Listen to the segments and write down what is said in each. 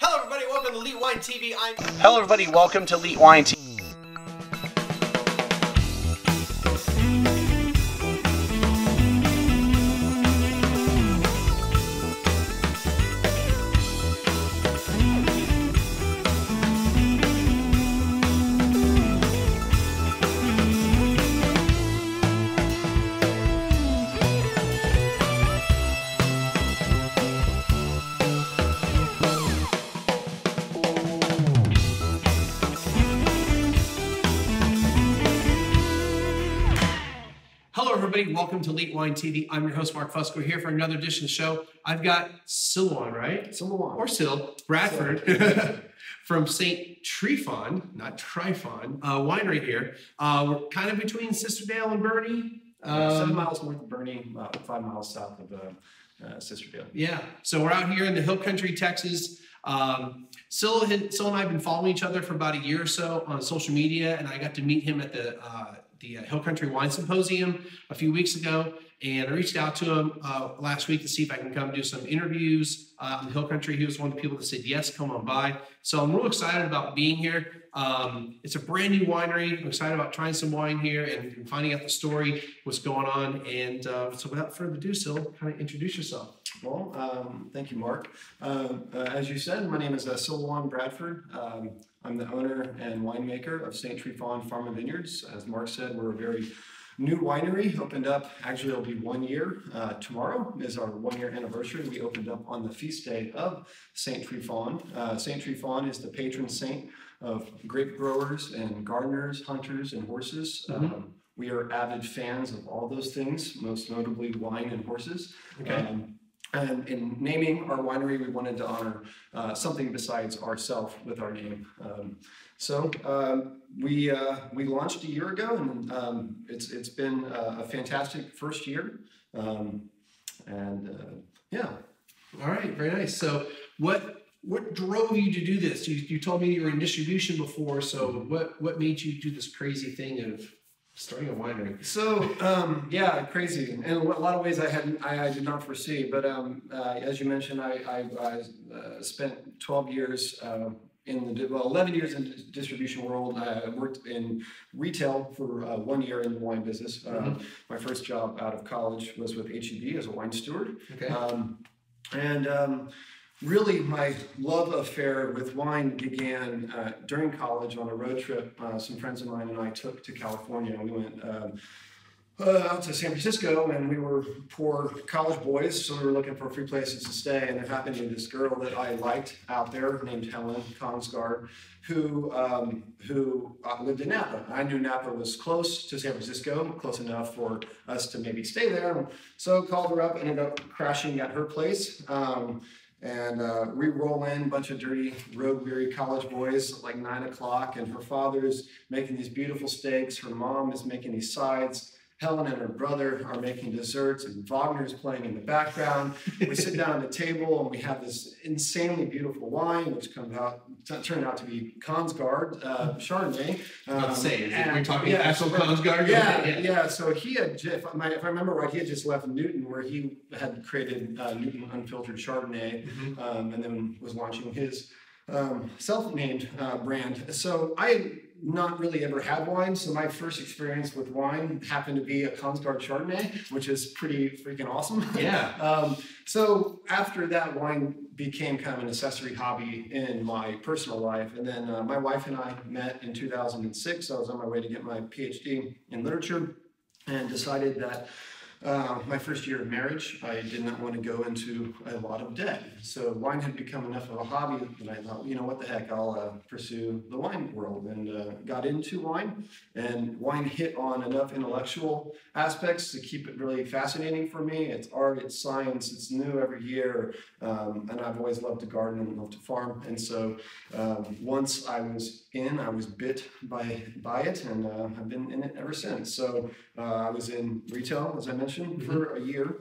Hello, everybody. Welcome to Elite Wine TV. I'm. Hello, everybody. Welcome to Elite Wine TV. Wine TV. I'm your host, Mark Fusco, here for another edition of the show. I've got Silouan, right? Someone. Or Sil Bradford from St. Trifon, not Trifon, uh, winery here. Uh, we're kind of between Sisterdale and Boerne. seven Um, miles north of Boerne, about five miles south of uh, uh, Sisterdale. Yeah. So we're out here in the Hill Country, Texas. Um, Sil, had- Sil and I have been following each other for about a year or so on social media, and I got to meet him at the uh, the uh, Hill Country Wine Symposium a few weeks ago. And I reached out to him uh, last week to see if I can come do some interviews uh, in the Hill Country. He was one of the people that said yes, come on by. So I'm real excited about being here. Um, it's a brand new winery. I'm excited about trying some wine here and, finding out the story, what's going on. And uh, so without further ado, Sil, kind of introduce yourself. Well, um, thank you, Mark. Um, uh, as you said, my name is uh, Silouan Bradford. Um, I'm the owner and winemaker of St. Tryphon Farm and Vineyards. As Mark said, we're a very new winery. Opened up, actually, it'll be one year. Uh, tomorrow is our one year anniversary. We opened up on the feast day of St. Tryphon. Uh, St. Tryphon is the patron saint of grape growers and gardeners, hunters, and horses. Um, we are avid fans of all those things, most notably wine and horses. Okay. Um, and in naming our winery, we wanted to honor uh, something besides ourselves with our name. Um, so um, we uh, we launched a year ago, and um, it's it's been uh, a fantastic first year. Um, and uh, yeah, All right, very nice. So, what what drove you to do this? You, you told me you were in distribution before. So, what what made you do this crazy thing of starting a winery? So um, yeah, crazy. In a lot of ways, I had I, I did not foresee. But um, uh, as you mentioned, I, I, I uh, spent 12 years uh, in the well, 11 years in the distribution world. I worked in retail for uh, one year in the wine business. Uh, My first job out of college was with HEB as a wine steward. Okay. Um, and um, really, my love affair with wine began uh, during college on a road trip. Uh, some friends of mine and I took to California. We went um, uh, out to San Francisco, and we were poor college boys, so we were looking for free places to stay. And it happened to this girl that I liked out there named Helen Kongsgaard, who um, who uh, lived in Napa. I knew Napa was close to San Francisco, close enough for us to maybe stay there. So called her up, ended up crashing at her place. Um, and uh, we roll in, a bunch of dirty, road weary college boys, at like nine o'clock, and her father's making these beautiful steaks. Her mom is making these sides. Helen and her brother are making desserts, and Wagner's playing in the background. We sit down at the table, and we have this insanely beautiful wine, which comes out turned out to be Kongsgaard uh, Chardonnay. I was about to say, is we're talking yeah, actual so- Yeah, Yeah. yeah. So he had, if I, if I remember right, he had just left Newton, where he had created uh, Newton Unfiltered Chardonnay, Mm-hmm. um, and then was launching his um, self-named uh, brand. So I not really ever had wine. So my first experience with wine happened to be a Kongsgaard Chardonnay, which is pretty freaking awesome. Yeah. Um, so after that, wine became kind of an accessory hobby in my personal life. And then uh, my wife and I met in 2006. I was on my way to get my PhD in literature and decided that uh, my first year of marriage, I did not want to go into a lot of debt. So wine had become enough of a hobby that I thought, you know, what the heck, I'll uh, pursue the wine world and uh, got into wine. And wine hit on enough intellectual aspects to keep it really fascinating for me. It's art, it's science, it's new every year. Um, and I've always loved to garden and loved to farm. And so um, once I was in, I was bit by, by it, and uh, I've been in it ever since. So uh, I was in retail, as I mentioned, for a year,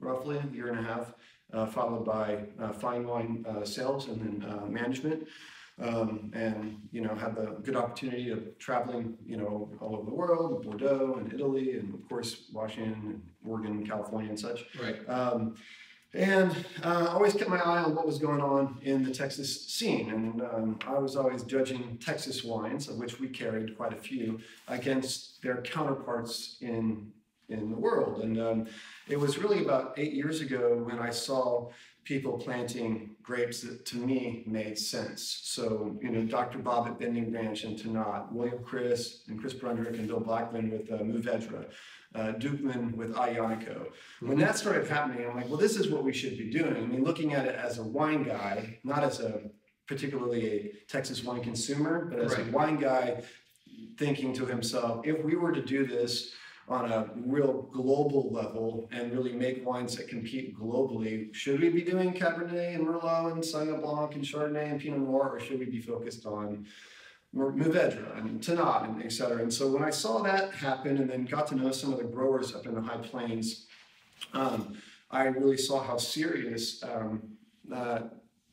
roughly a year and a half, uh, followed by uh, fine wine uh, sales and then uh, management. Um, and you know had the good opportunity of traveling you know all over the world Bordeaux and Italy and of course Washington and Oregon California and such Right. um, and uh, always kept my eye on what was going on in the Texas scene. And um, I was always judging Texas wines, of which we carried quite a few, against their counterparts in in the world. And um, it was really about eight years ago when I saw people planting grapes that to me made sense. So, you know, Dr. Bob at Bending Branch and Tannat, William Chris and Chris Brundrett and Bill Blackmon with uh, Mourvedre, uh, Duchman with Aglianico. When that started happening, I'm like, well, this is what we should be doing. I mean, looking at it as a wine guy, not as a particularly a Texas wine consumer, but as Right. a wine guy thinking to himself, if we were to do this on a real global level and really make wines that compete globally, should we be doing Cabernet and Merlot and Sauvignon Blanc and Chardonnay and Pinot Noir, or should we be focused on Mour- Mourvedre and Tannat and et cetera? And so when I saw that happen and then got to know some of the growers up in the High Plains, um, I really saw how serious um, uh,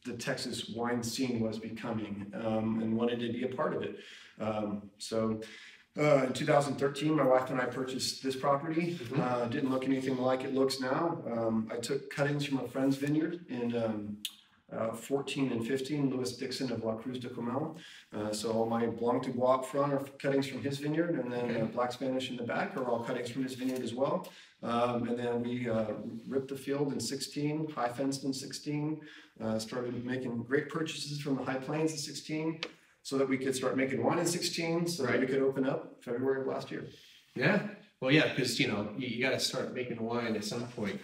the Texas wine scene was becoming um, and wanted to be a part of it. Um, so uh, in 2013, my wife and I purchased this property. Uh, didn't look anything like it looks now. Um, I took cuttings from a friend's vineyard in um, uh, 14 and 15, Lewis Dickson of La Cruz de Comal. Uh, so all my Blanc de Bois up front are cuttings from his vineyard, and then uh, Black Spanish in the back are all cuttings from his vineyard as well. Um, and then we uh, ripped the field in 16, high fenced in 16, uh, started making great purchases from the high plains in 16 so that we could start making wine in 16 so that we could open up February of last year. Yeah. Well, yeah, because you know you, you got to start making wine at some point.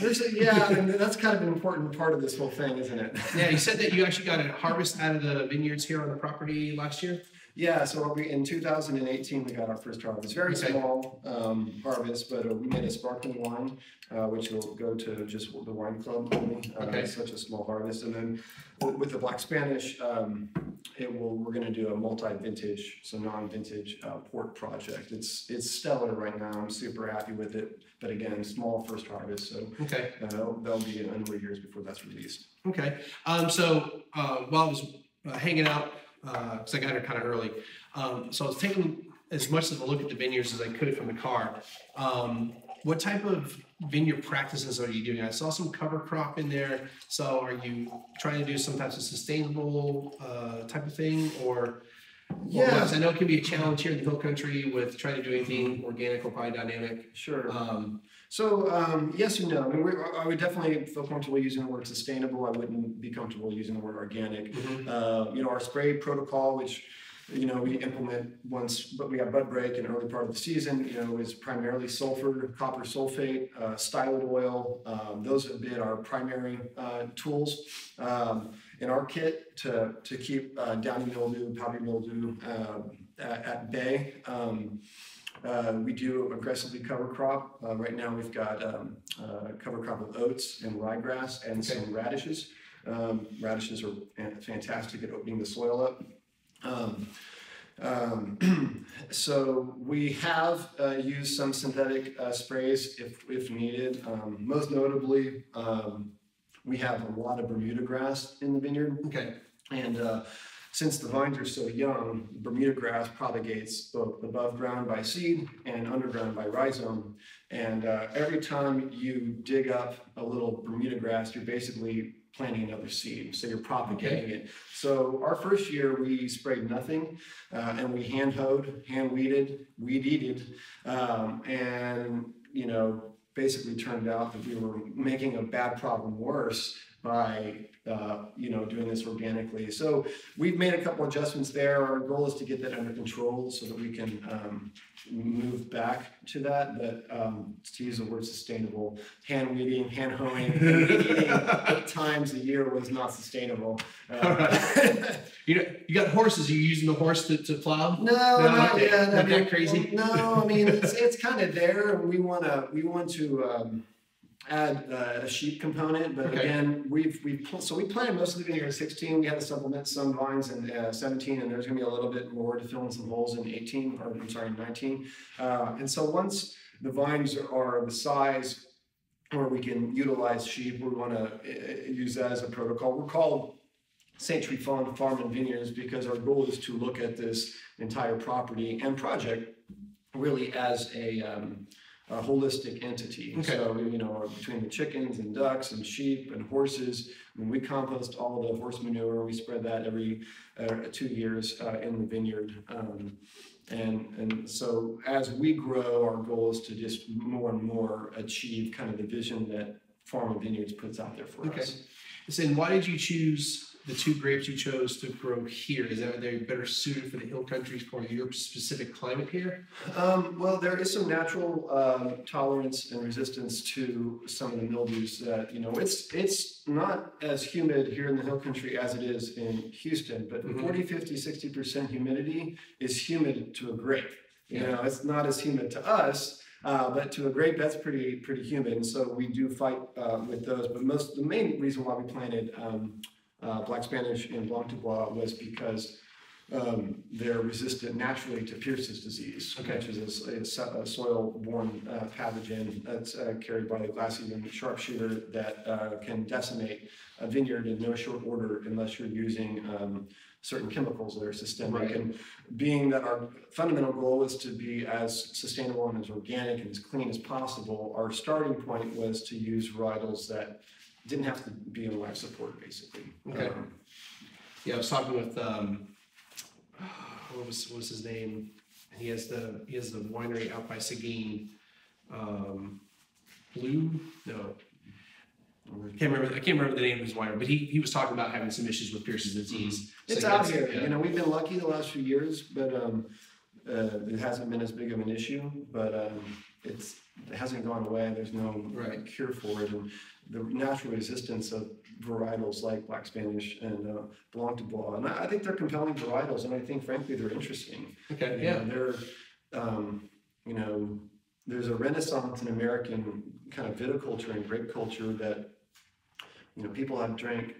There's a, yeah, and that's kind of an important part of this whole thing, isn't it? Yeah, you said that you actually got a harvest out of the vineyards here on the property last year. Yeah, so we, in 2018, we got our first harvest. Very Okay. small um, harvest, but uh, we made a sparkling wine, uh, which will go to just the wine club only. Uh, Okay. Such a small harvest. And then with- the Black Spanish, um, it will, we're gonna do a multi-vintage, so non-vintage uh, port project. It's, it's stellar right now. I'm super happy with it. But again, small first harvest, so Okay. uh, that'll that'll be a number of years before that's released. Okay. Um, so uh, while I was uh, hanging out, because I got here kind of early, um, so I was taking as much of a look at the vineyards as I could from the car. Um, what type of vineyard practices are you doing? I saw some cover crop in there. So are you trying to do some types of sustainable uh, type of thing, or? Yeah. I know it can be a challenge here in the hill country with trying to do anything organic or biodynamic. Sure. Um, So um, yes and no. I mean, we, I would definitely feel comfortable using the word sustainable. I wouldn't be comfortable using the word organic. mhm. Uh, you know, our spray protocol, which you know we implement once, but we have bud break in early part of the season. You know, is primarily sulfur, copper sulfate, uh, stylet oil. Um, those have been our primary uh, tools um, in our kit to to keep uh, downy mildew, powdery mildew uh, at, at bay. Um, uh, we do aggressively cover crop. Uh, right now, we've got um, uh, cover crop of oats and ryegrass and Okay. some radishes. Um, radishes are fantastic at opening the soil up. Um, um, so we have uh, used some synthetic uh, sprays if, if needed. Um, most notably, um, we have a lot of Bermuda grass in the vineyard. Okay. And uh, since the vines are so young, Bermuda grass propagates both above ground by seed and underground by rhizome. And uh, every time you dig up a little Bermuda grass, you're basically planting another seed. So you're propagating it. So our first year, we sprayed nothing uh, and we hand hoed, hand weeded, weed eated, um, and, you know, basically turned out that we were making a bad problem worse by uh, you know doing this organically. So we've made a couple adjustments there. Our goal is to get that under control so that we can um, move back to that. But um, to use the word sustainable, hand weeding, hand hoeing, and weed eight times a year was not sustainable. Uh, You know, you got horses. Are you using the horse to, to plow? No, No, not yet. I Not that mean, crazy? No, I mean it's it's kind of there, and we want to we want to um, add uh, a sheep component, but Okay. again, we've we've pl- so we planted most of the vineyard in 16. We had to supplement some vines in uh, 17, and there's going to be a little bit more to fill in some holes in 18, or I'm sorry, 19. Uh, and so once the vines are the size where we can utilize sheep, we want to uh, use that as a protocol. We're called St. Tryphon Farm and Vineyards because our goal is to look at this entire property and project really as a um, a holistic entity. Okay. So, you know, between the chickens and ducks and sheep and horses, I mean, we compost all the horse manure. We spread that every uh, two years uh, in the vineyard. Um, and, and so as we grow, our goal is to just more and more achieve kind of the vision that Farm and Vineyards puts out there for Okay. us. So then why did you choose the two grapes you chose to grow here? Is that they're better suited for the hill country for your specific climate here? Um, well, there is some natural um, tolerance and resistance to some of the mildews that, you know, it's it's not as humid here in the hill country as it is in Houston, but Mhm. 40, 50, 60% humidity is humid to a grape. You Yeah. know, it's not as humid to us, uh, but to a grape, that's pretty pretty humid. And so we do fight uh, with those. But most the main reason why we planted um, uh, Black Spanish and Blanc de Bois was because um, they're resistant naturally to Pierce's disease, Okay. which is a s- a, so- a soil-borne uh, pathogen that's uh, carried by the glassy-winged sharpshooter that uh, can decimate a vineyard in no short order unless you're using um, certain chemicals that are systemic. Right. And being that our fundamental goal is to be as sustainable and as organic and as clean as possible, our starting point was to use varietals that didn't have to be on life support, basically. Okay. Um, Yeah, I was talking with um, what was what was his name? And he has the he has the winery out by Seguin. Um, Blue? No. I can't remember. I can't remember the name of his winery, but he, he was talking about having some issues with Pierce's disease. So It's he out here, yeah. you know, we've been lucky the last few years, but, um, uh, it hasn't been as big of an issue, but, um, it's, it hasn't gone away, there's no Right. cure for it, and the natural resistance of varietals like Black Spanish and, uh, Blanc de Bois, and I, I think they're compelling varietals, and I think frankly, they're interesting. Okay. You Yeah. know, They're, um, you know, there's a renaissance in American kind of viticulture and grape culture that, you know, people have drank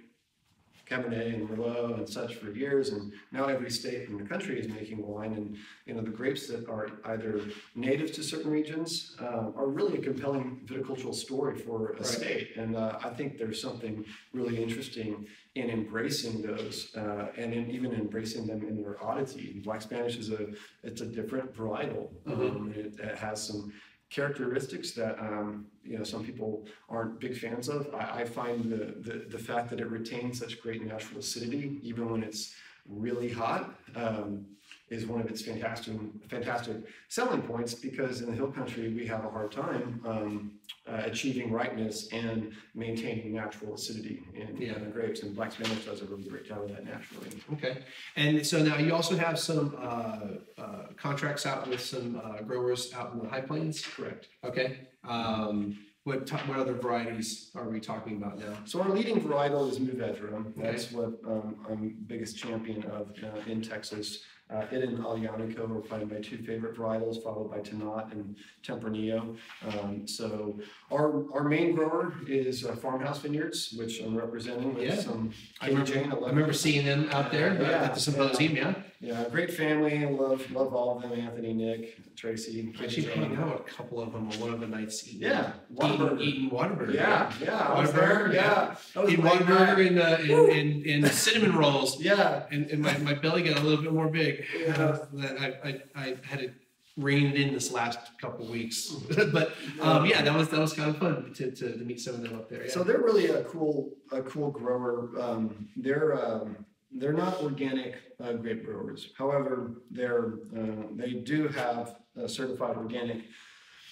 Cabernet and Merlot and such for years, and now every state in the country is making wine. And you know, the grapes that are either native to certain regions uh, are really a compelling viticultural story for a Right. state. And uh, I think there's something really interesting in embracing those, uh, and in even embracing them in their oddity. Black Spanish is a it's a different varietal. Mhm. Um, it, it has some characteristics that um, you know some people aren't big fans of. I, I find the, the the fact that it retains such great natural acidity, even when it's really hot, um, is one of its fantastic fantastic selling points. Because in the hill country, we have a hard time um, uh, achieving ripeness and maintaining natural acidity in, Yeah. in the grapes. And Black Spanish does a really great job of that naturally. Okay. And so now you also have some uh, uh, contracts out with some uh, growers out in the high plains. Correct. Okay. Um, what what other varieties are we talking about now? So our leading varietal is Mourvedre. That's what um, I'm biggest champion of uh, in Texas. Uh, it and Aglianico are probably my two favorite varietals, followed by Tannat and Tempranillo. Um, so our our main grower is uh, Farmhouse Vineyards, which I'm representing with Yeah. some I remember, Jane. I remember seeing them out there uh, Yeah, at the symposium. Yeah. Yeah, great family. Love love all of them. Anthony, Nick, Tracy, Actually, hung Jane. out with a couple of them on one of the nights. Eating, Yeah, Eating, Whataburger. eating Whataburger. Yeah, yeah, I was there. Whataburger, Yeah, Eating. Whataburger and, uh, and, and, and cinnamon rolls. Yeah, And, and my, my belly got a little bit more big. Yeah. Uh, that I, I, I had it reined in this last couple weeks. but um, yeah, that was that was kind of fun to, to, to meet some of them up there. Yeah. So they're really a cool, a cool grower. Um, they're um, they're not organic uh, grape growers. However, they're uh, they do have certified organic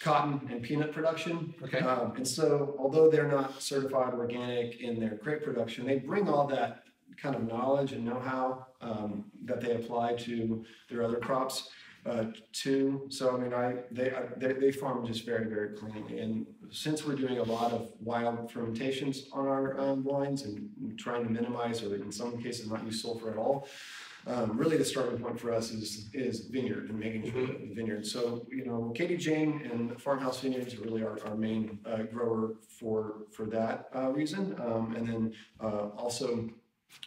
cotton and peanut production. Okay. Um, and so, although they're not certified organic in their grape production, they bring all that kind of knowledge and know-how um, that they apply to their other crops uh, too. So I mean, I they, I, they they farm just very very cleanly. And since we're doing a lot of wild fermentations on our um, wines and trying to minimize or in some cases not use sulfur at all. Um, really, the starting point for us is is vineyard and making sure that the vineyard. So you know, Katie Jane and Farmhouse Vineyards are really our, our main uh, grower for for that uh, reason. Um, and then uh, also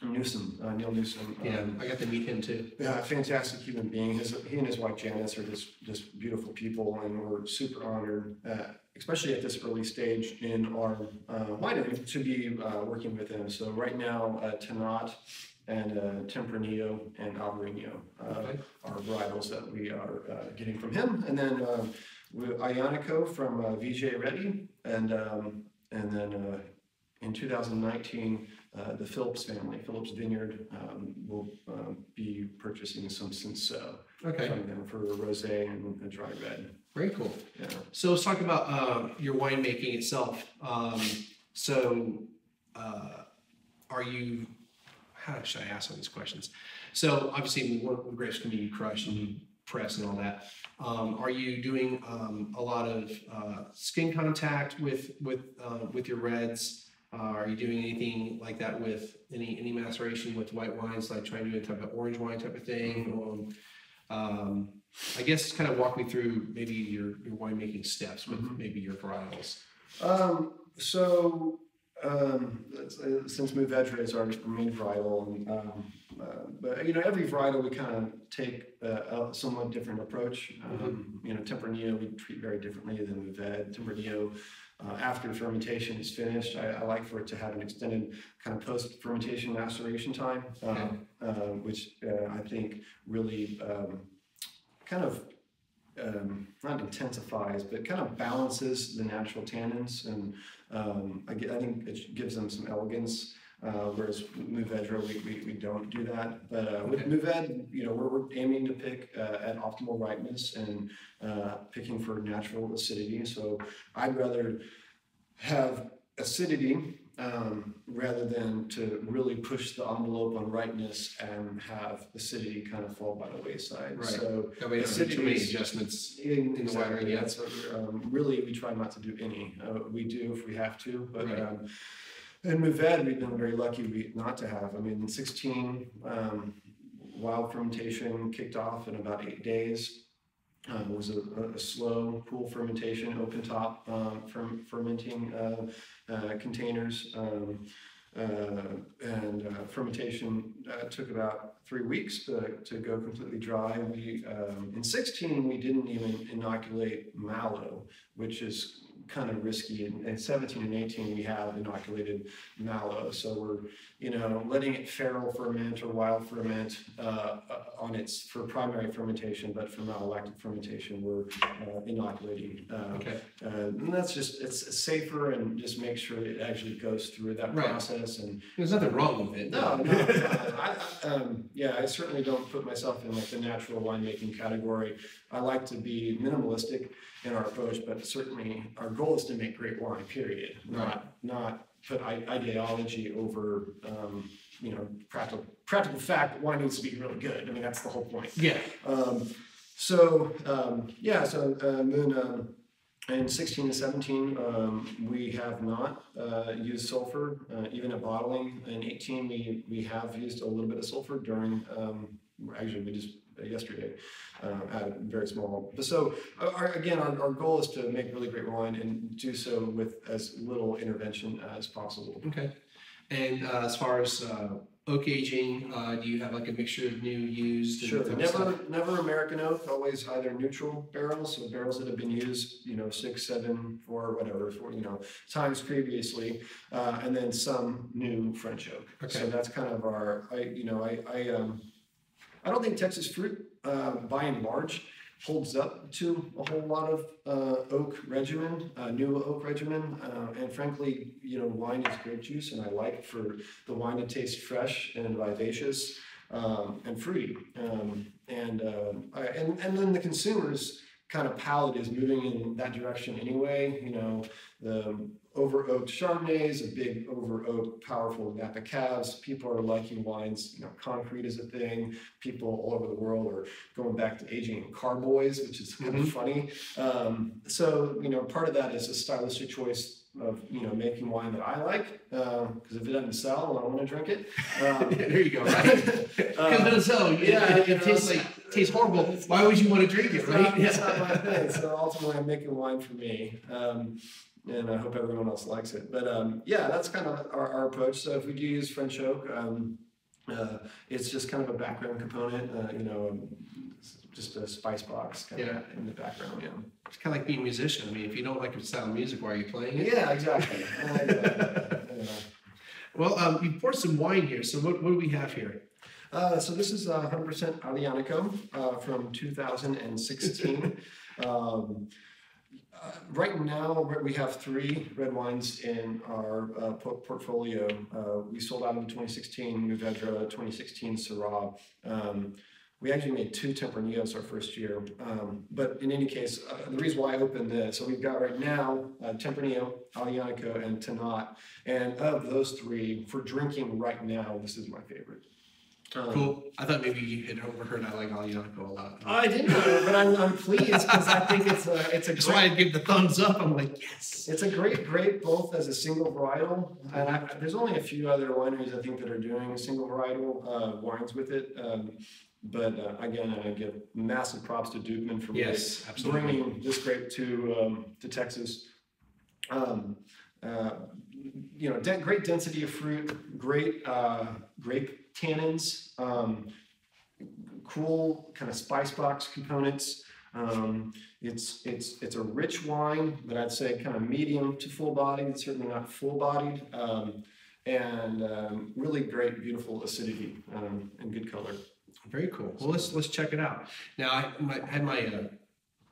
Newsom, uh, Neal Newsom. yeah, um, I got to meet him too. yeah, fantastic human being. His, he and his wife Janice are just just beautiful people, and we're super honored, uh, especially at this early stage in our uh, winery, to be uh, working with him. So right now, uh, Tannat and uh, Tempranillo and Albarino uh, Okay. are varietals that we are uh, getting from him, and then uh, Aglianico from uh, Vijay Reddy, and um, and then uh, in 2019, uh, the Phillips family, Phillips Vineyard, um, will um, be purchasing some Cinsault Okay, from them for a rosé and a dry red. very cool. Yeah. So let's talk about uh, your winemaking itself. Um, so, uh, are you? How should I ask all these questions? So, obviously, one the grapes can be crushed and pressed and all that. Um, are you doing um, a lot of uh, skin contact with with uh, with your reds? Uh, are you doing anything like that with any any maceration with white wines, like trying to do a type of orange wine type of thing? Um, um, I guess kind of walk me through maybe your, your winemaking steps with Mhm. maybe your varietals. Um, so, um, uh, since Mourvedre is our main varietal, and, um, uh, but you know, every varietal we kind of take a, a somewhat different approach. Um, You know, Tempranillo we treat very differently than Mourvedre. Tempranillo, uh, after fermentation is finished, I, I like for it to have an extended kind of post-fermentation maceration time, um, uh, which uh, I think really um, kind of um, not intensifies, but kind of balances the natural tannins, and um, I, I think it gives them some elegance. Uh, whereas Mourvedre, we, we, we don't do that. But uh, with Okay. You know, we're, we're aiming to pick uh, at optimal ripeness and uh, picking for natural acidity. So I'd rather have acidity um, rather than to really push the envelope on ripeness and have acidity kind of fall by the wayside. Right. So That way, you too many Acidity adjustments. in, In the winery, exactly, yeah. that's what um, really, we try not to do any. Uh, we do if we have to, but, Right. um, in Mourvedre, we've been very lucky not to have. I mean, in sixteen, um, wild fermentation kicked off in about eight days. Uh, it was a, a, slow pool fermentation, open top, um, ferm- fermenting, uh, uh, containers. Um, uh, and uh, fermentation uh, took about three weeks to, to go completely dry. We um, in 16 we didn't even inoculate malo, which is kind of risky. And in 17 and 18 we have inoculated malo, so we're you know letting it feral ferment or wild ferment uh, uh, on its for primary fermentation, but for malolactic fermentation we're uh, inoculating. Uh, Okay, uh, and that's just it's safer and just make sure it actually goes through that Right. process and there's nothing wrong with it. no, no, no. I, I, um, yeah, I certainly don't put myself in like the natural winemaking category. I like to be minimalistic in our approach, but certainly our goal is to make great wine. Period. Not not put I, ideology over um, you know practical practical fact. that Wine needs to be really good. I mean that's the whole point. Yeah, Um, so um, yeah, so uh, Moon um, in 16 and 17 um, we have not uh, used sulfur uh, even at bottling. In 18 we we have used a little bit of sulfur during um, actually we just uh, yesterday uh, at a very small. But so uh, our, again our, our goal is to make really great wine and do so with as little intervention as possible. okay. And uh, as far as uh, oak aging, uh, do you have like a mixture of new, used? Sure, never, stuff? never American oak, always either neutral barrels, so barrels that have been used, you know, six, seven, four, whatever, four, you know, times previously, uh, and then some new French oak. Okay. So that's kind of our, I, you know, I, I, um, I don't think Texas fruit, uh, by and large, holds up to a whole lot of, uh, oak regimen, uh, new oak regimen, uh, and frankly, you know, wine is grape juice, and I like for the wine to taste fresh and vivacious um, and fruity. Um, and, um I, and and then the consumers kind of palate is moving in that direction anyway. You know, the over oaked Chardonnays, a big over oaked, powerful Napa Cabs. People are liking wines. You know, concrete is a thing. People all over the world are going back to aging in carboys, which is kind of funny. Um, so you know, part of that is a stylistic choice of you know making wine that I like because if it doesn't sell, I don't want to drink it. Um, there you go, right? Because uh, it doesn't sell. Yeah, it, it know, tastes like tastes horrible. Why would you want to drink it, right? Not, it's not my thing. So ultimately, I'm making wine for me, um, and I hope everyone else likes it. But um, yeah, that's kind of our, our approach. So if we do use French oak, um, uh, it's just kind of a background component. Uh, you know, um, just a spice box kind Yeah. of in the background. Yeah. It's kind of like being a musician. I mean, if you don't like a style of music, why are you playing it? Yeah, exactly. I like that. Yeah. Well, um, you poured some wine here. So what, what do we have here? Uh, so this is uh, 100% Aglianico uh, from 2016. Uh, right now, we- have three red wines in our uh, portfolio. Uh, we sold out in 2016 Mourvedre, 2016 Syrah. Um, we actually made two Tempranillos our first year. Um, but in any case, uh, the reason why I opened this, so we've got right now uh, Tempranillo, Aglianico, and Tanat. And of those three, for drinking right now, this is my favorite. Um, Cool. I thought maybe you had overheard I like Aglianico a lot. I didn't know, but I'm, I'm pleased because I think it's a it's a That's great why I give the thumbs up. I'm like, yes. It's a great grape both as a single varietal, and I, there's only a few other wineries I think that are doing a single varietal uh, wines with it. Um, but uh, again, I give massive props to Duchman for Yes, bringing this grape to um, to Texas. Um, uh, you know, de- great density of fruit, great uh, grape tannins, um, cool kind of spice box components. Um, it's it's it's a rich wine, but I'd say kind of medium to full bodied. It's certainly not full bodied, um, and um, really great, beautiful acidity um, and good color. Very cool. Well, let's let's check it out. Now, I, my, had my uh,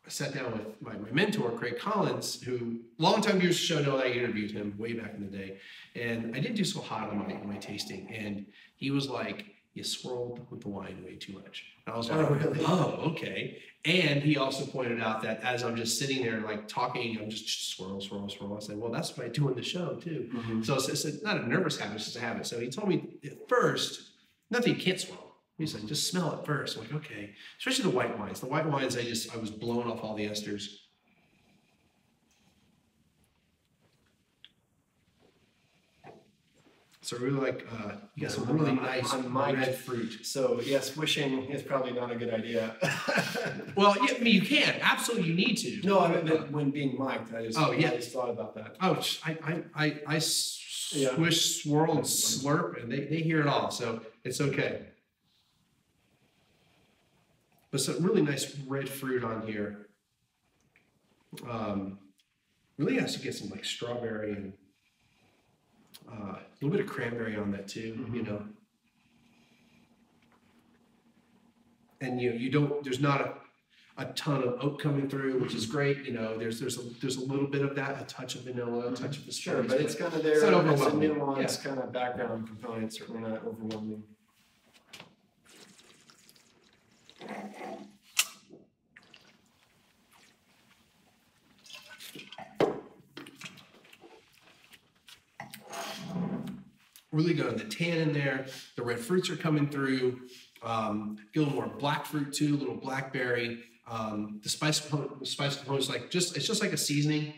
I sat down with my, my mentor, Craig Collins, who longtime viewers of the show know I interviewed him way back in the day, and I didn't do so hot on my my tasting, and he was like, "You swirled with the wine way too much." And I was like, Oh, really? "Oh, okay." And he also pointed out that as I'm just sitting there like talking, I'm just swirl, swirl, swirl. I said, "Well, that's what I do on the show too." Mm-hmm. So it's, it's not a nervous habit, it's just a habit. So he told me at first, nothing you can't swirl. He's like, just smell it first. I'm like, okay. Especially the white wines. The white wines, I just, I was blowing off all the esters. So I really like, uh, you got some really nice red fruit. So yes, wishing is probably not a good idea. Well, yeah, I mean, you can. Absolutely, you need to. no, I mean when being mic'd, I just Oh, yeah. I just thought about that. Oh, I I I swish, swirl, and slurp, and they, they hear it all, so it's okay. But some really nice red fruit on here. Um, really has to get some like strawberry and uh, a little bit of cranberry on that too, you know. And you know, you don't there's not a a ton of oak coming through, which is great. You know, there's there's a there's a little bit of that, a touch of vanilla, a touch of the Sure, but it's kind of there. It's not It's a nuanced kind of background component, certainly not overwhelming. Really good on the tan in there. The red fruits are coming through. Um, get a little more black fruit too, a little blackberry. Um, the spice component, the spice components like just it's just like a seasoning.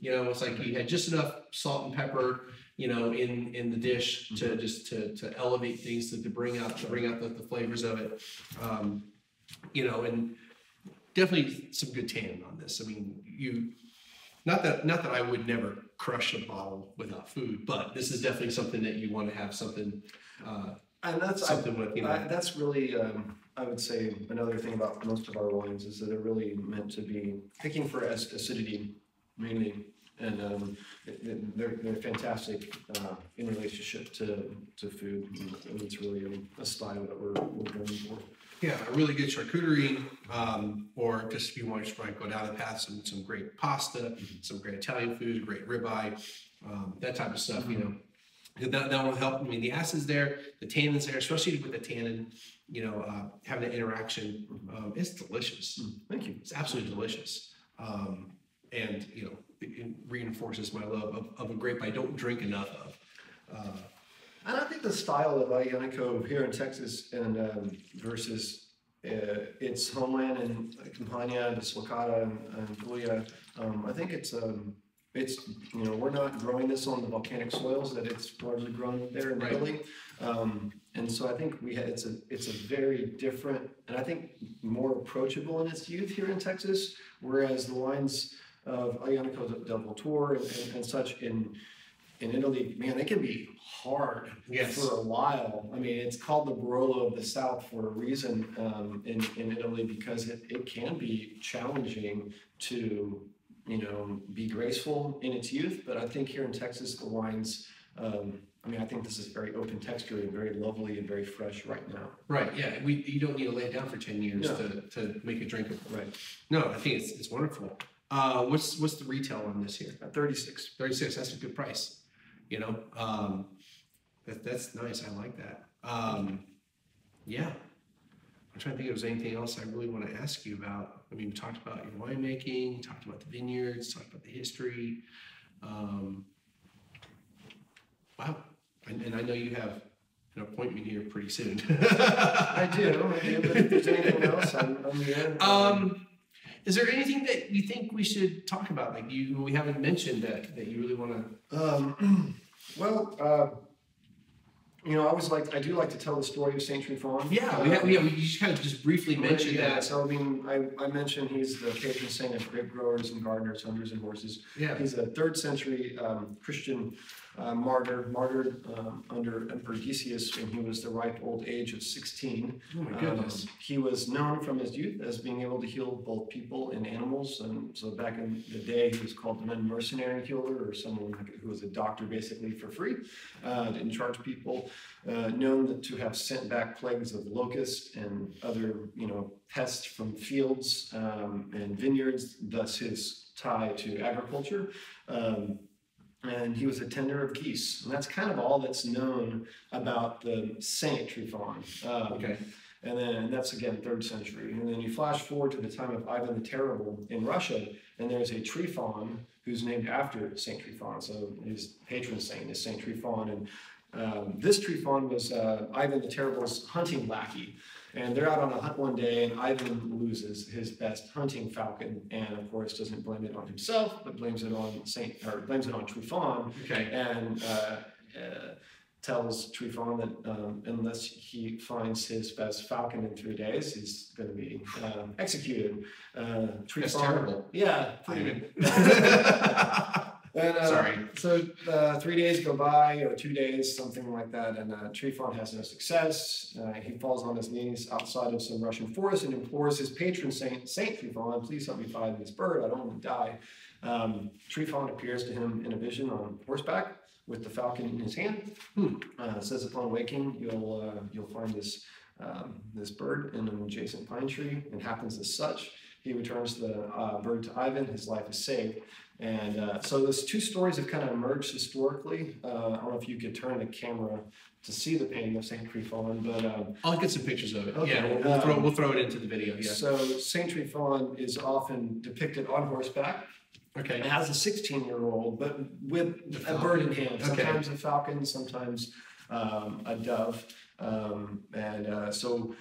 You know, it's like you had just enough salt and pepper, you know, in in the dish to just to to elevate things to, to bring out to bring out the, the flavors of it. Um, you know, and definitely some good tannin on this. I mean, you not that not that I would never crush a bottle without food, but this is definitely something that you want to have something uh, And that's I, something with you know. I, that's really um, I would say another thing about most of our wines is that they're really meant to be picking for acidity mainly, and um, they're they're fantastic uh, in relationship to to food. And it's really a, a style that we're we're going for. Yeah, a really good charcuterie, um, or just if you want to just want to go down the path, some some great pasta, some great Italian food, great ribeye, um, that type of stuff. You know, that that will help. I mean, the acid's there, the tannins there, especially with the tannin. You know, uh, having that interaction, um, it's delicious. Thank you. It's absolutely delicious, um, and you know, it, it reinforces my love of, of a grape I don't drink enough of. Uh, And I think the style of Aglianico here in Texas and um, versus uh, its homeland in Campania, Basilicata, and, and Puglia, um, I think it's um, it's you know we're not growing this on the volcanic soils that it's largely grown there in Right. Italy, um, and so I think we had it's a it's a very different and I think more approachable in its youth here in Texas, whereas the wines of Aglianico del Vulture and, and, and such in in Italy, man, they can be hard Yes. for a while. I mean, it's called the Barolo of the South for a reason um, in, in Italy because it, it can be challenging to, you know, be graceful in its youth. But I think here in Texas, the wines, um, I mean, I think this is very open texture and very lovely and very fresh right now. right? Yeah, we you don't need to lay it down for ten years No. to, to make a drink of it. Right. No, I think it's it's wonderful. Uh, what's what's the retail on this here? At 36. 36 that's a good price you know um, that, that's nice i like that. Um, yeah. I'm trying to think if there's anything else i really want to ask you about. I mean we talked about your winemaking talked about the vineyards talked about the history. Um, wow. And, and i know you have an appointment here pretty soon. I do, I do, but if there's anything else, I'm, I'm here. um, is there anything that you think we should talk about? Like you we haven't mentioned that that you really want to Um, well, uh, you know, I always like, I do like to tell the story of Saint Tryphon. Yeah, we have, yeah, we just kind of just briefly mentioned yeah, that. So I mean, I, I mentioned he's the patron saint of grape growers and gardeners, hunters and horses. Yeah. He's a third century um, Christian uh, martyr, martyred um, under Emperor Decius when he was the ripe old age of 16. Oh my Um, goodness. he was known from his youth as being able to heal both people and animals. And so back in the day, he was called unmercenary healer or someone who was a doctor basically for free, uh, didn't charge people. Uh, known to have sent back plagues of locusts and other, you know, pests from fields um, and vineyards, thus his tie to agriculture. Um, and he was a tender of geese. And that's kind of all that's known about the Saint Tryphon. Um, Okay. and then that's again third century. And then you flash forward to the time of Ivan the Terrible in Russia, and there's a Trifon who's named after Saint Tryphon. So his patron saint is Saint Tryphon. And um, this Trifon was uh, Ivan the Terrible's hunting lackey. And they're out on a hunt one day, and Ivan loses his best hunting falcon, and of course doesn't blame it on himself, but blames it on Saint or blames it on Trifon, Okay. and uh, uh, tells Trifon that um, unless he finds his best falcon in three days, he's going to be uh, executed. Uh, That's terrible. Yeah, pretty Ivan. good. And, uh, Sorry. So uh, three days go by, or two days, something like that, and uh, Trifon has no success. Uh, he falls on his knees outside of some Russian forest and implores his patron saint, Saint Tryphon, please help me find this bird. I don't want to die. Um, Tryphon appears to him in a vision on horseback with the falcon in his hand. Hmm. Uh, says upon waking, you'll uh, you'll find this um, this bird in an adjacent pine tree. It happens as such. He returns the uh, bird to Ivan. His life is saved. And uh, so those two stories have kind of emerged historically. Uh, I don't know if you could turn the camera to see the painting of Saint Tryphon, but um, I'll get some pictures of it. Okay, Yeah, we'll, we'll throw um, we'll throw it into the video. Yeah. so Saint Tryphon is often depicted on horseback. Okay. has a 16 year old, but with a bird in hand. Okay. Sometimes a falcon, sometimes um, a dove. Um, and uh, so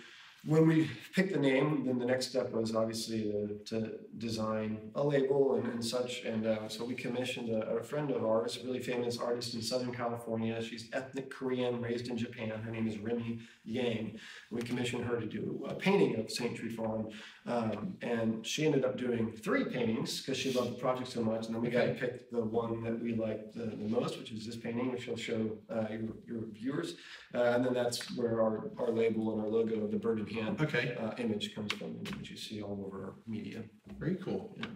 when we picked the name, then the next step was obviously to, to design a label and, and such. And uh, so we commissioned a, a friend of ours, a really famous artist in Southern California. She's ethnic Korean, raised in Japan. Her name is Remy Yang. We commissioned her to do a painting of Saint Tryphon. Um, and she ended up doing three paintings because she loved the project so much. And then we got to pick the one that we liked the, the most, which is this painting, which I'll show uh, your, your viewers. Uh, and then that's where our, our label and our logo, of the bird in hand Okay. uh, image comes from, which you see all over our media. Very cool. Yeah.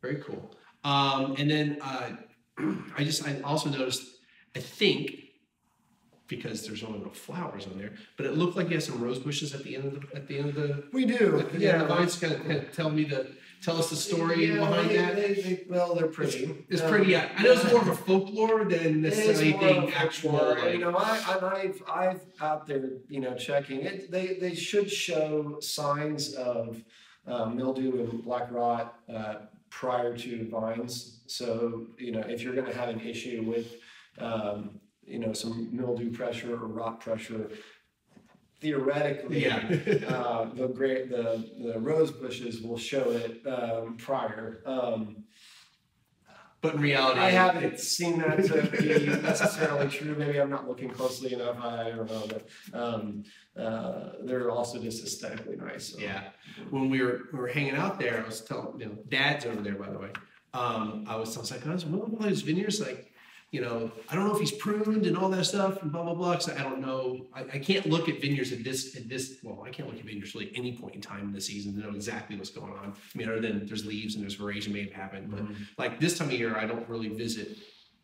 Very cool. Um, and then uh, I just I also noticed I think because there's only no flowers on there, but it looked like you had some rose bushes at the end of the at the end of the We do, at the end of the vines. Kind of, kind of tell me the tell us the story Yeah, behind they, that. They, they, well, they're pretty. It's Um, pretty. Yeah, I know it's more of a folklore than necessarily anything actual. Like, you know, I, I've, I've out there, you know, checking it. They, they should show signs of uh, mildew and black rot uh, prior to vines. So, you know, if you're going to have an issue with, um, you know, some mildew pressure or rot pressure, theoretically, yeah. uh, the great the the rose bushes will show it um, prior. Um, but in reality, I haven't seen that to be necessarily true. Maybe I'm not looking closely enough. I don't know, but um, uh, they're also just aesthetically nice. so. Yeah. When we were we were hanging out there, I was telling you know, Dad's over there by the way. Um, I was, I was like, I was one of those vineyards, like, you know, I don't know if he's pruned and all that stuff and blah blah blah. Cause I don't know. I, I can't look at vineyards at this at this. Well, I can't look at vineyards really at any point in time in the season to know exactly what's going on. I mean, other than there's leaves and there's variation may have happened, but Mhm. like this time of year, I don't really visit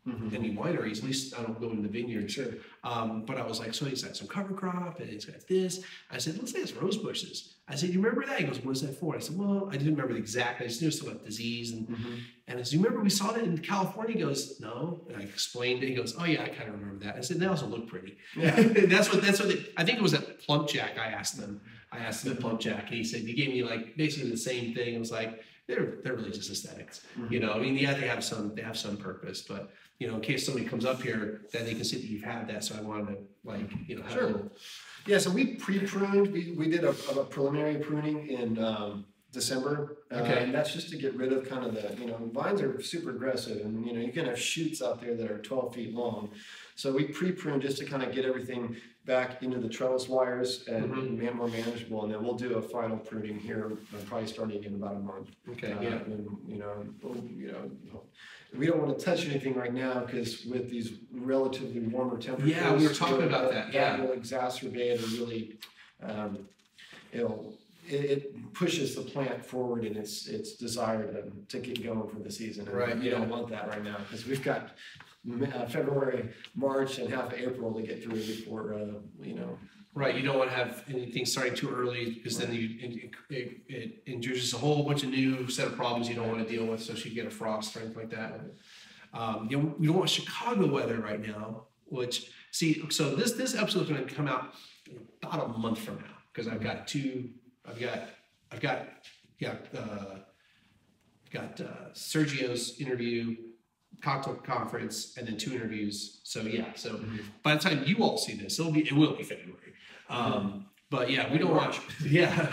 Mm-hmm. any wineries. At least I don't go in the vineyard. Sure. Um, but I was like, so he's got some cover crop and he's got this. I said, looks like it's rose bushes. I said, you remember that? He goes, what is that for? I said, well, I didn't remember the exact. I just knew something about disease. And, mm-hmm. and I said, you remember we saw that in California? He goes, no. And I explained it. He goes, oh yeah, I kind of remember that. I said, that doesn't look pretty. Yeah. that's what, that's what, they, I think it was at Plump Jack. I asked them, I asked them at Plump Jack and he said, he gave me like basically the same thing. It was like, they're, they're really just esthetics mm-hmm. you know, I mean, yeah, they have some, they have some purpose, but, you know, in case somebody comes up here, then they can see that you've had that, so I wanted to, like, you know, have a Sure. little. Yeah, so we pre-pruned, we, we did a, a preliminary pruning in, um, December. Uh, Okay. And that's just to get rid of kind of the, you know, vines are super aggressive and, you know, you can have shoots out there that are twelve feet long. So we pre-pruned just to kind of get everything back into the trellis wires and Mhm. and more manageable. And then we'll do a final pruning here, uh, probably starting in about a month. Okay, Uh, yeah, and, you know, we'll- you know, we don't want to touch anything right now because with these relatively warmer temperatures. Yeah, we were talking about that, yeah. That will exacerbate or really, um, it'll, it, it pushes the plant forward in its, its desire to, to get going for the season. And Right, You don't want that right now because we've got uh, February, March and half of April to get through before, uh, you know, right, you don't wanna have anything starting too early, because then you, it, it, it introduces a whole bunch of new set of problems you don't wanna deal with, so you get a frost or anything like that. Um, you know, we don't want Chicago weather right now, which, see, so this, this episode is gonna come out about a month from now, because I've got two, I've got, I've got, yeah, uh, got uh, Sergio's interview, cocktail conference, and then two interviews. So yeah, so by the time you all see this, it'll be it will be February. Um, but yeah, we don't want yeah.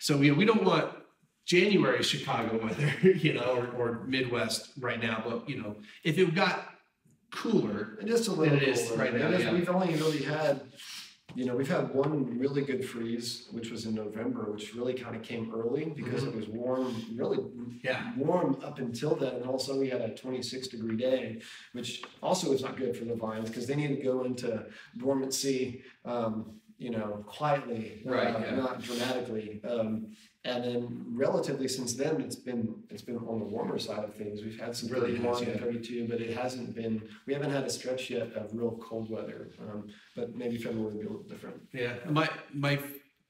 So we we don't want January Chicago weather, you know, or, or Midwest right now. But you know, if it got cooler, And just a little It is cooler. right now, yeah. We've only really had, you know, we've had one really good freeze, which was in November, which really kind of came early because Mm-hmm. it was warm, really yeah, warm up until then. And also we had a twenty-six degree day, which also is not good for the vines because they need to go into dormancy, um, you know, quietly, Right, uh, yeah. not dramatically. Um, and then relatively since then, it's been, it's been on the warmer side of things. We've had some Really has, 31 and yeah. 32, but it hasn't been, we haven't had a stretch yet of real cold weather. Um, but maybe February will be a little different. yeah. My my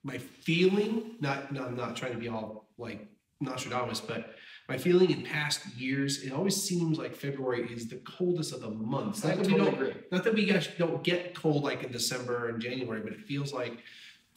my feeling, not not I'm not trying to be all like Nostradamus, but my feeling in past years, it always seems like February is the coldest of the months. I Not that we totally don't agree. Not that we don't get cold like in December and January, but it feels like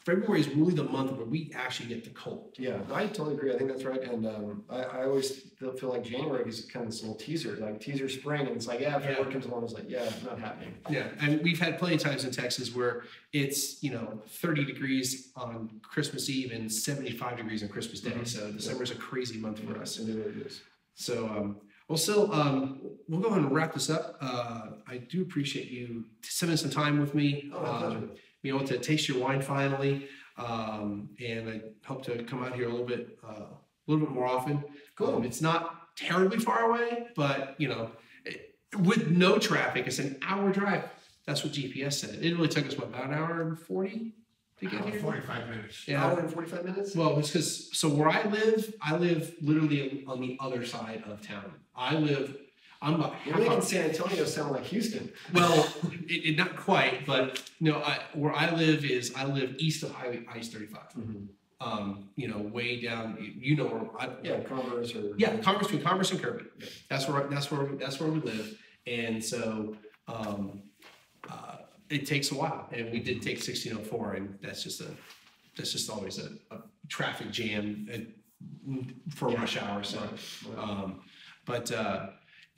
February is really the month where we actually get the cold. Yeah, I totally agree. I think that's right. And um, I, I always feel, like January is kind of this little teaser, like teaser spring. And it's like, yeah, February Yeah. comes along, it's like, yeah, not happening. Yeah, and we've had plenty of times in Texas where it's you know 30 degrees on Christmas Eve and 75 degrees on Christmas Day. Mhm. So December's a crazy month for us. And it really is. So, um, well, Sil, um, we'll go ahead and wrap this up. Uh, I do appreciate you spending some time with me. Oh, my um, pleasure. Being able to taste your wine finally, um, and I hope to come out here a little bit, uh, a little bit more often. Cool. Um, it's not terribly far away, but you know, it, with no traffic, it's an hour drive. That's what GPS said. It really took us what about an hour and forty to get Hour, here. Forty-five minutes. Yeah. Hour and 45 minutes? Well, it's because so where I live, I live literally on the other side of town. I live, I'm about You're making San Antonio sound like Houston. well, it, it not quite, but no, I, where I live is I live east of Highway I 35. Um, you know, way down. You, you know where I Yeah, Converse or. yeah, Converse between Converse and Kirby. That's where that's where that's where we live, and so um, uh, it takes a while. And we did take 1604, and that's just a that's just always a, a traffic jam for Yeah. rush hour. So, Right, right. um, but uh,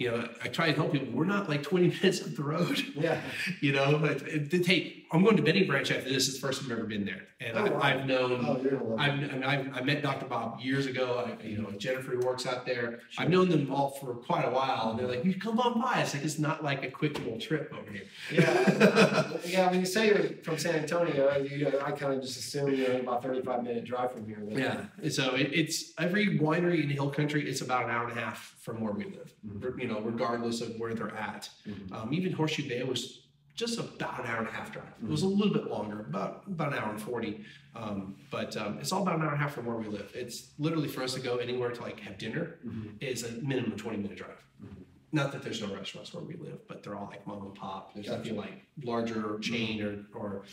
you know, I try and help people. We're not like 20 minutes up the road. Yeah. You know, but uh, it, it, hey, I'm going to Bending Branch after this. It's the first time I've ever been there, and Oh, I, wow. I've known. Oh, you're gonna love I've. I've, I met Dr. Bob years ago. I, you know, Jennifer works out there. I've known them all for quite a while, and they're like, "You come on by." It's like it's not like a quick little trip over here. Yeah, yeah. When you say you're from San Antonio, you know, I kind of just assume you're about 35 minute drive from here. Yeah. So it, it's every winery in the Hill Country. It's about an hour and a half from where we live. Mm-hmm. You know, regardless of where they're at. Um, even Horseshoe Bay was just about an hour and a half drive. It was a little bit longer, about about an hour and forty. Um, but um, it's all about an hour and a half from where we live. It's literally for us to go anywhere to like have dinner is a minimum twenty minute drive. not that there's no restaurants where we live, but they're all like mom and pop. There's Gotcha. nothing like larger chain or, or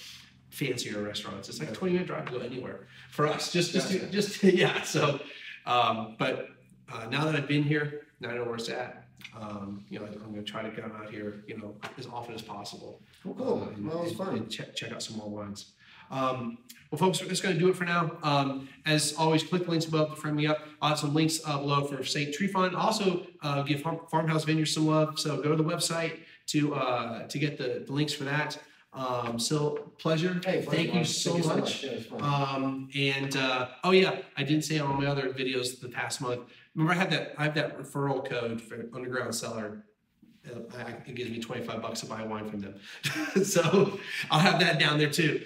fancier restaurants. It's like a 20 minute drive to go anywhere for us. Just, just, Gotcha. just, yeah. So, um, but uh, now that I've been here, now I know where it's at. Um, you know, I'm going to try to get them out here, you know, as often as possible. Cool, cool. Uh, and- Well, it was and- fun. and check, check out some more wines. Um, well, folks, that's going to do it for now. Um, as always, click the links above to friend me up. I'll have some links uh, below for St. Tryphon. Also, uh, give Farm, Farmhouse Vineyard some love. So go to the website to uh, to get the, the links for that. Um, so pleasure. Hey, pleasure, Thank you so Thank much. Yeah, it was fun. Um, and uh, oh yeah, I didn't say on my other videos the past month. Remember, I have that I have that referral code for Underground Cellar. I, it gives me twenty five bucks to buy wine from them. so I'll have that down there too.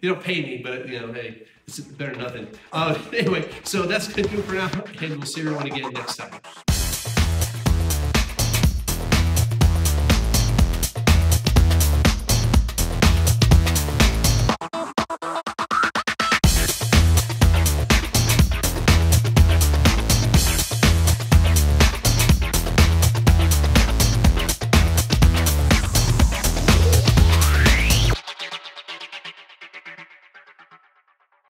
They don't pay me, but you know, hey, it's better than nothing. Uh, anyway, so that's gonna do for now, and we'll see everyone again next time.